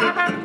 ha ha ha